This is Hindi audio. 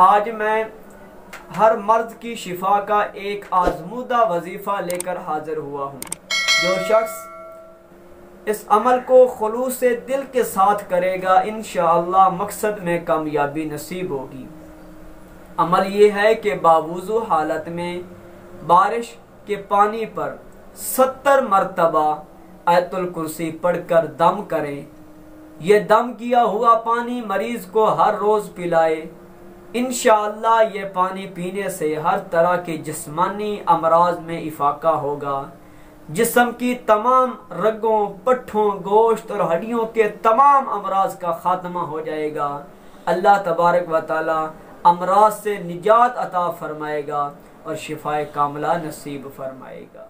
आज मैं हर मर्द की शिफा का एक आजमूदा वजीफ़ा लेकर हाजिर हुआ हूँ। जो शख्स इस अमल को खलूस से दिल के साथ करेगा इन मकसद में कामयाबी नसीब होगी। अमल ये है कि बावजू हालत में बारिश के पानी पर सत्तर मरतबा आयतुल कुर्सी पढ़कर दम करें। यह दम किया हुआ पानी मरीज़ को हर रोज पिलाए। इन ये पानी पीने से हर तरह के जिस्मानी अमराज में इफाका होगा। जिसम की तमाम रगों, पट्ठों, गोश्त और हड्डियों के तमाम अमराज का खात्मा हो जाएगा। अल्लाह तबारक व ताली अमराज से निजात अता फरमाएगा और शिफाए कामला नसीब फरमाएगा।